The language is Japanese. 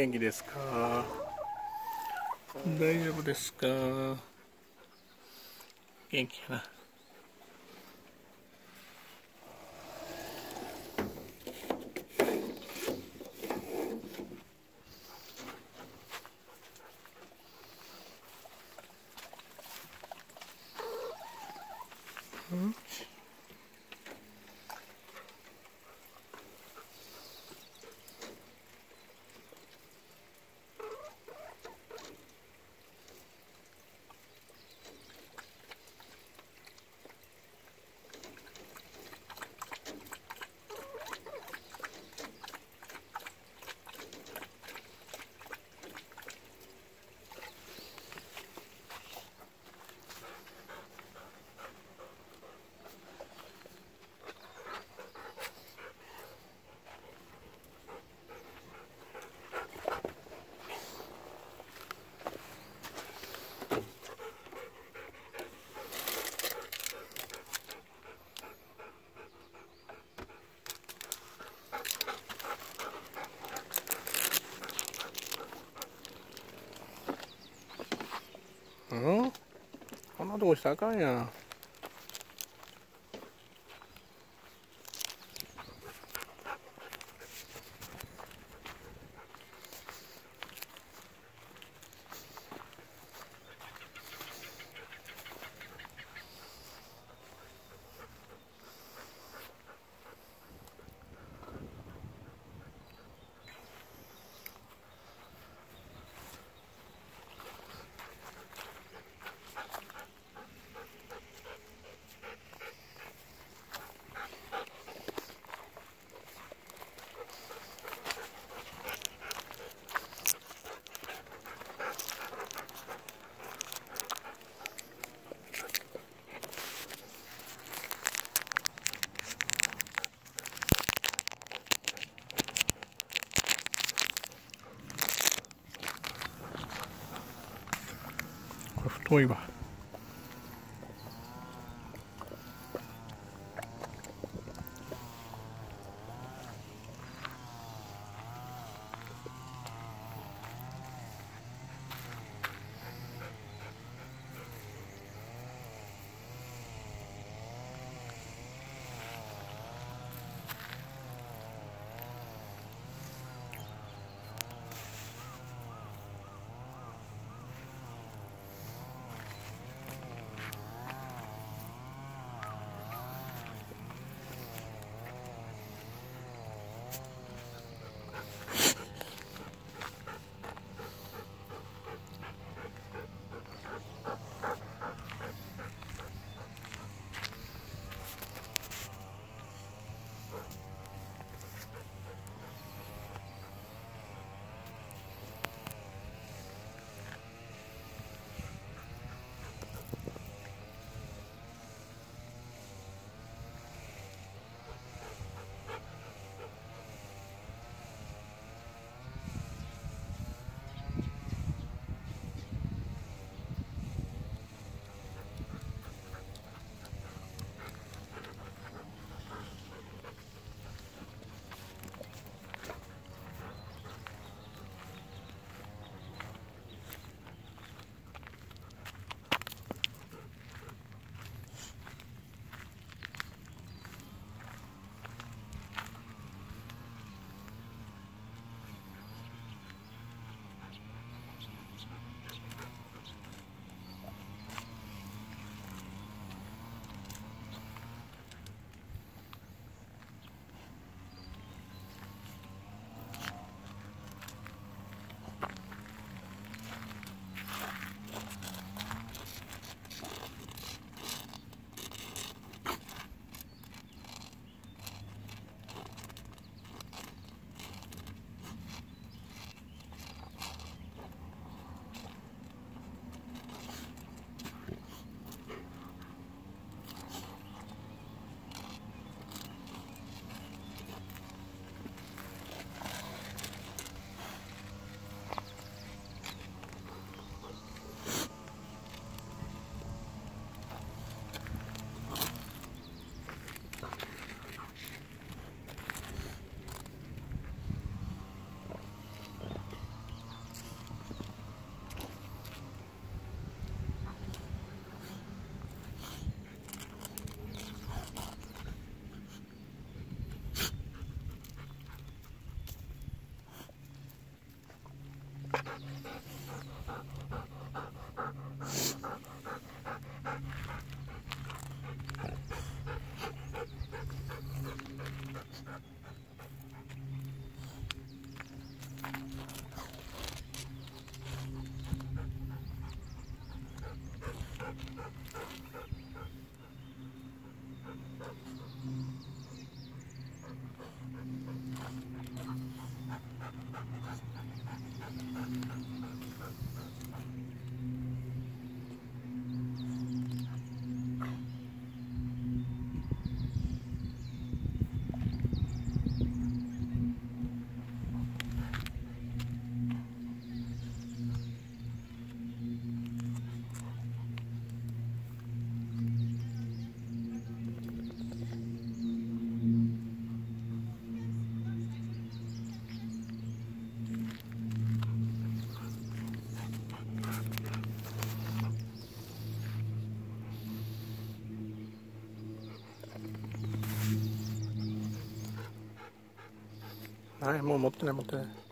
元気ですか？大丈夫ですか？元気かな。とこしたらあかんやん。これ太いわ。はいもう持ってない持ってない。